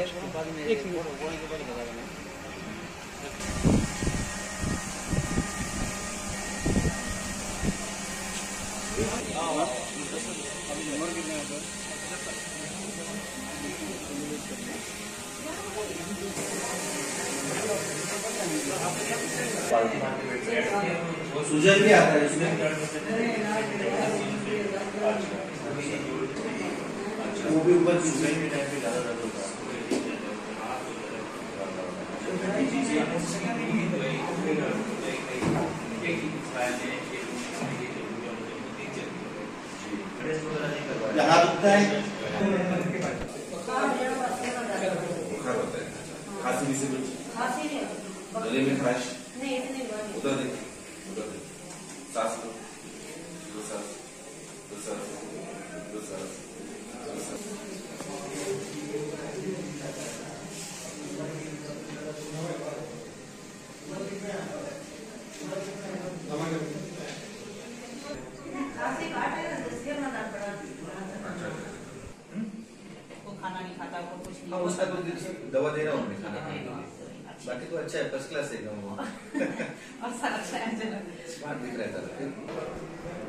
एक भी आता है इसमें वो भी ऊपर सूजन के टाइम पे ज़्यादा दर्द होता है। यहाँ दुखता है। बुखार होता है खांसी भी से गले में खराश। उधर देखिए उधर देखिए सांस लो दो सांस दो सांस दो सांस दो सांस वो खाना नहीं खाता वो कुछ नहीं हाँ उसका तो दवा दे रहा हूँ मैं खाना खाने के लिए। बाकी तो अच्छा है फ़र्स्ट क्लास एकदम वो और सारा शायद स्मार्ट दिख रहा था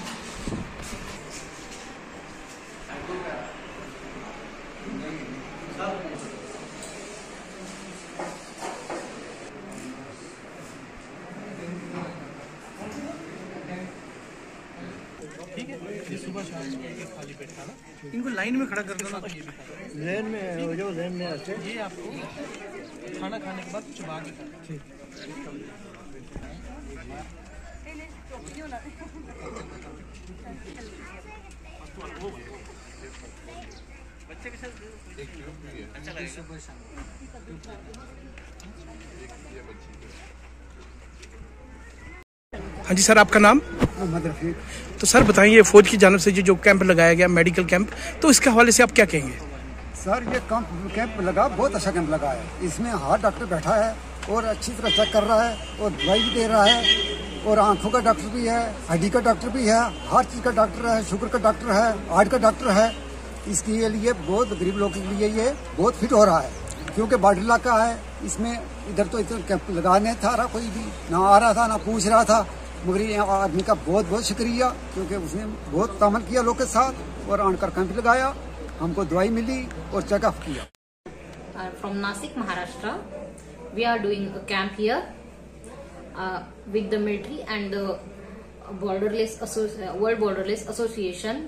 पे हाँ? अगर हम इनको लाइन में खड़ा कर दो ना। लेन में हो जाओ लेन में आते ये आपको खाना खाने के बाद चबा के खाना। हाँ जी सर आपका नाम? रफीक तो सर, बताइए फौज की जानब से जो कैंप लगाया गया मेडिकल कैंप तो इसके हवाले से आप क्या कहेंगे? सर, ये कैंप कैंप लगा, बहुत अच्छा कैंप लगा है। इसमें हर डॉक्टर बैठा है और अच्छी तरह चेक कर रहा है और दवाई भी दे रहा है और आँखों का डॉक्टर भी है हड्डी का डॉक्टर भी है, हर चीज़ का डॉक्टर है, शुगर का डॉक्टर है, हार्ट का डॉक्टर है। इसके लिए बहुत गरीब लोगों के लिए ये बहुत फिट हो रहा है, क्योंकि बॉर्डर इलाका है, इसमें इधर तो इधर कैंप लगाने था रहा कोई भी ना आ रहा था, ना पूछ रहा था। मगर आदमी का बहुत बहुत शुक्रिया क्योंकि उसने बहुत तामल किया लोग के साथ और आनकर कैंप लगाया हमको दवाई मिली और चेकअप किया. We are doing a camp here uh, with the military and the borderless uh, World Borderless Association.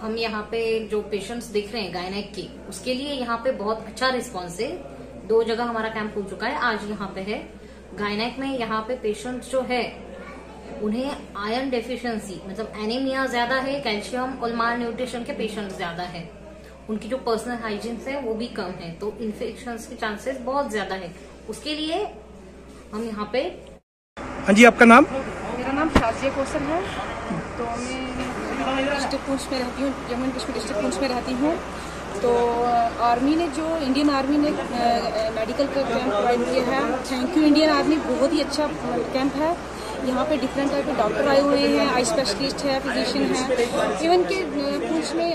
हम यहाँ पे जो पेशेंट्स देख रहे हैं गायनेक के उसके लिए यहाँ पे बहुत अच्छा रिस्पॉन्स है दो जगह हमारा कैंप हो चुका है आज यहाँ पे है गायनेक में यहाँ पे पेशेंट्स जो है उन्हें आयरन डेफिशिएंसी मतलब एनीमिया ज़्यादा है कैल्शियम और माल न्यूट्रिशन के पेशेंट ज़्यादा है। उनकी जो पर्सनल हाइजीन है वो भी कम है तो इन्फेक्शन के चांसेस बहुत ज़्यादा है। उसके लिए हम यहाँ पे हाँ जी आपका नाम? मेरा नाम शाजिया कौशल है। तो मैं डिस्ट्रिक्ट पुंछ में रहती हूँ जम्मू एंड कश्मीर डिस्ट्रिक्ट पुंछ में रहती हूँ। तो आर्मी ने जो इंडियन आर्मी ने मेडिकल का कैंप प्रोवाइड किया है थैंक यू इंडियन आर्मी बहुत ही अच्छा कैंप है। यहाँ पे डिफरेंट टाइप के डॉक्टर आए हुए हैं आई स्पेशलिस्ट है फिजिशियन है। इवन के पूछ में